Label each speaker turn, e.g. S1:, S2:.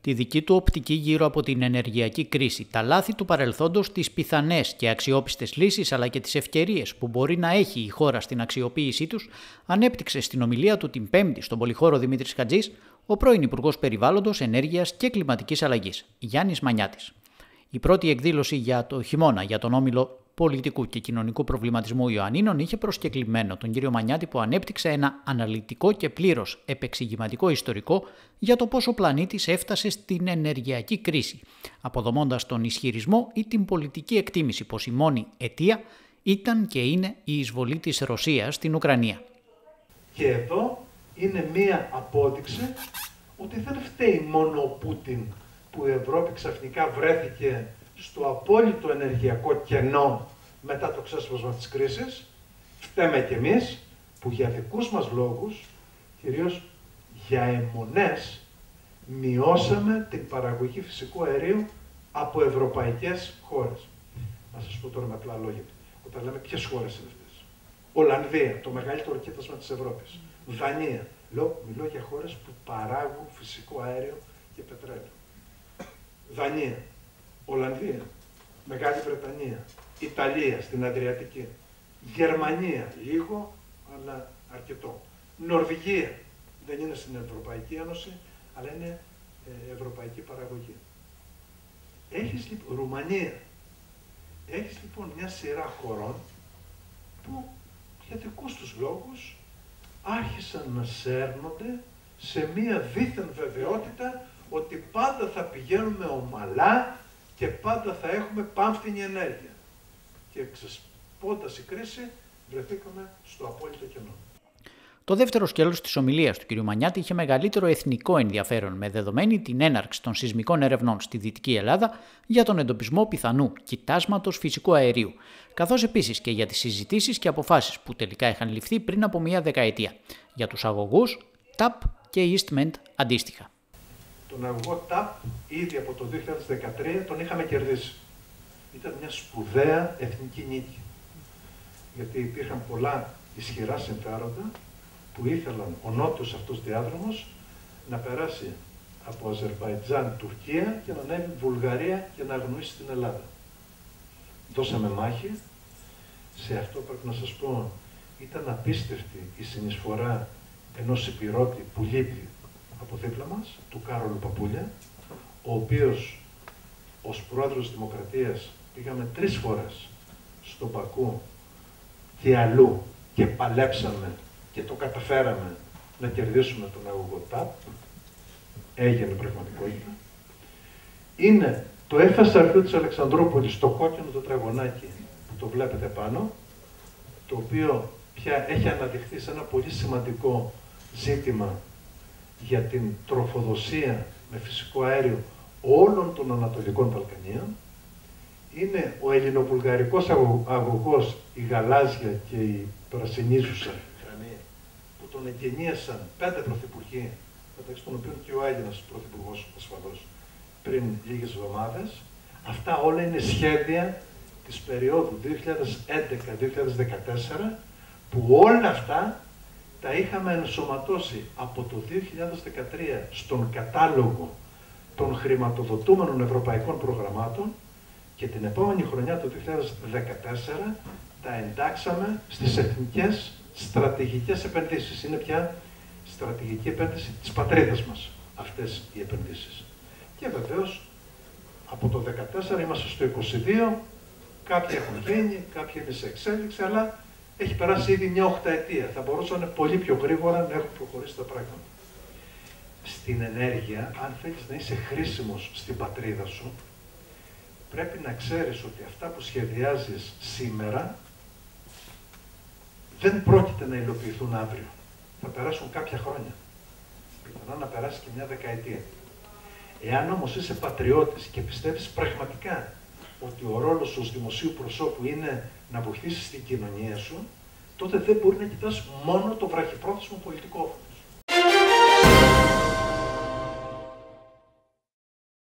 S1: τη δική του οπτική γύρω από την ενεργειακή κρίση, τα λάθη του παρελθόντος, τις πιθανές και αξιόπιστες λύσεις αλλά και τις ευκαιρίες που μπορεί να έχει η χώρα στην αξιοποίησή τους, ανέπτυξε στην ομιλία του την Πέμπτη στον πολυχώρο Δημήτρης Χατζής ο πρώην Υπουργός Περιβάλλοντος, Ενέργειας και Κλιματικής Αλλαγής, Γιάννης Μανιάτης. Η πρώτη εκδήλωση για το χειμώνα για τον όμιλο πολιτικού και κοινωνικού προβληματισμού Ιωαννίνων είχε προσκεκλημένο τον κύριο Μανιάτη που ανέπτυξε ένα αναλυτικό και πλήρως επεξηγηματικό ιστορικό για το πώς ο πλανήτης έφτασε στην ενεργειακή κρίση, αποδομώντας τον ισχυρισμό ή την πολιτική εκτίμηση πως η μόνη αιτία ήταν και είναι η εισβολή της Ρωσίας στην Ουκρανία.
S2: Και εδώ είναι μία απόδειξη ότι δεν φταίει μόνο ο Πούτιν που η Ευρώπη ξαφνικά βρέθηκε στο απόλυτο ενεργειακό κενό μετά το ξέσπασμα της κρίσης, φταίμε κι εμείς που για δικούς μας λόγους, κυρίως για αιμονές, μειώσαμε την παραγωγή φυσικού αερίου από ευρωπαϊκές χώρες. Να σας πω τώρα με απλά λόγια. Όταν λέμε ποιες χώρες είναι αυτές. Ολλανδία, το μεγαλύτερο κοίτασμα της Ευρώπης. Δανία. Λέω, μιλώ για χώρες που παράγουν φυσικό αέριο και πετρέλαιο. Δανία, Ολλανδία, Μεγάλη Βρετανία, Ιταλία στην Αδριατική, Γερμανία λίγο, αλλά αρκετό. Νορβηγία δεν είναι στην Ευρωπαϊκή Ένωση, αλλά είναι ε, ευρωπαϊκή παραγωγή. Έχεις λοιπόν, Ρουμανία, έχεις λοιπόν μια σειρά χωρών που για δικούς τους λόγους άρχισαν να σέρνονται σε μία δίθεν βεβαιότητα ότι πάντα θα πηγαίνουμε ομαλά και πάντα θα έχουμε πάμφθινη ενέργεια. Και ξεσπώντας η κρίση βρεθήκαμε στο απόλυτο κενό.
S1: Το δεύτερο σκέλος της ομιλίας του κ. Μανιάτη είχε μεγαλύτερο εθνικό ενδιαφέρον με δεδομένη την έναρξη των σεισμικών ερευνών στη Δυτική Ελλάδα για τον εντοπισμό πιθανού κοιτάσματος φυσικού αερίου, καθώς επίσης και για τις συζητήσεις και αποφάσεις που τελικά είχαν ληφθεί πριν από μία δεκαετία για τους αγωγούς TAP και EastMed αντίστοιχα
S2: τον αγωγό TAP ήδη από το 2013 τον είχαμε κερδίσει. Ήταν μια σπουδαία εθνική νίκη. Γιατί υπήρχαν πολλά ισχυρά συμφέροντα που ήθελαν ο νότιος αυτός διάδρομος να περάσει από Αζερβαϊτζάν, Τουρκία και να ανέβει Βουλγαρία και να αγνοήσει την Ελλάδα. Δώσαμε μάχη. Σε αυτό πρέπει να σας πω ήταν απίστευτη η συνεισφορά ενός υπηρώτη που λείπει από δίπλα μας, του Κάρολου Παπούλια, ο οποίος ως πρόεδρος της Δημοκρατίας πήγαμε τρεις φορές στο Πακού και αλλού και παλέψαμε και το καταφέραμε να κερδίσουμε τον αγωγό ΤΑΠ. Έγινε πραγματικότητα. Είναι το έφασε αρχείο της Αλεξανδρούπολης, το κόκκινο το τραγωνάκι που το βλέπετε πάνω, το οποίο πια έχει αναδειχθεί σε ένα πολύ σημαντικό ζήτημα για την τροφοδοσία με φυσικό αέριο όλων των Ανατολικών Βαλκανίων. Είναι ο ελληνοβουλγαρικός αγωγός, η γαλάζια και η πρασινίζουσα γραμμή, που τον εγκαινίασαν πέντε πρωθυπουργοί, μεταξύ των οποίων και ο Έλληνας πρωθυπουργός ασφαλώς, πριν λίγες εβδομάδες. Αυτά όλα είναι σχέδια της περίοδου 2011-2014, που όλα αυτά τα είχαμε ενσωματώσει από το 2013 στον κατάλογο των χρηματοδοτούμενων ευρωπαϊκών προγραμμάτων και την επόμενη χρονιά, το 2014, τα εντάξαμε στις εθνικές στρατηγικές επενδύσεις. Είναι πια στρατηγική επένδυση της πατρίδας μας αυτές οι επενδύσεις. Και βεβαίως από το 2014 είμαστε στο 22, κάποιοι έχουν γίνει, κάποιοι είναι σε εξέλιξη, αλλά έχει περάσει ήδη μια οχταετία. Θα μπορούσαν πολύ πιο γρήγορα να έχουν προχωρήσει τα πράγματα. Στην ενέργεια, αν θέλεις να είσαι χρήσιμος στην πατρίδα σου, πρέπει να ξέρεις ότι αυτά που σχεδιάζεις σήμερα δεν πρόκειται να υλοποιηθούν αύριο. Θα περάσουν κάποια χρόνια. Πιθανόν να περάσει και μια δεκαετία. Εάν όμως είσαι πατριώτης και πιστεύεις πραγματικά ότι ο ρόλος σου ως δημοσίου προσώπου είναι να βοηθήσεις την κοινωνία σου, τότε δεν μπορεί να κοιτάς μόνο το βραχυπρόθεσμο πολιτικό